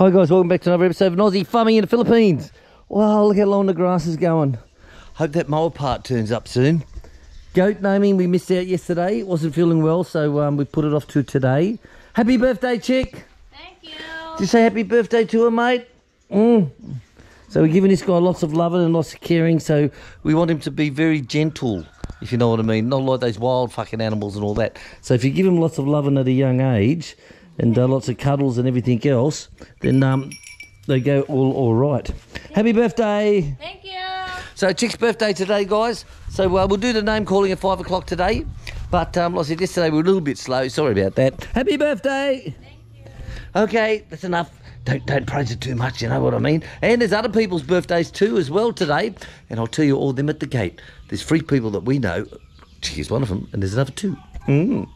Hi guys, welcome back to another episode of Aussie Farming in the Philippines. Wow, look how long the grass is going. Hope that mower part turns up soon. Goat naming, we missed out yesterday. It wasn't feeling well, so um, we put it off to today. Happy birthday, Chic. Thank you. Did you say happy birthday to her, mate? Mm. So we're giving this guy lots of loving and lots of caring, so we want him to be very gentle, if you know what I mean. Not like those wild fucking animals and all that. So if you give him lots of loving at a young age, and uh, lots of cuddles and everything else, then um, they go all all right. Happy birthday! Thank you. So Chic's birthday today, guys. So uh, we'll do the name calling at five o'clock today. But um, like I said yesterday, we were a little bit slow. Sorry about that. Happy birthday! Thank you. Okay, that's enough. Don't don't praise it too much. You know what I mean. And there's other people's birthdays too as well today. And I'll tell you all them at the gate. There's three people that we know. Chic is one of them, and there's another two. Mm.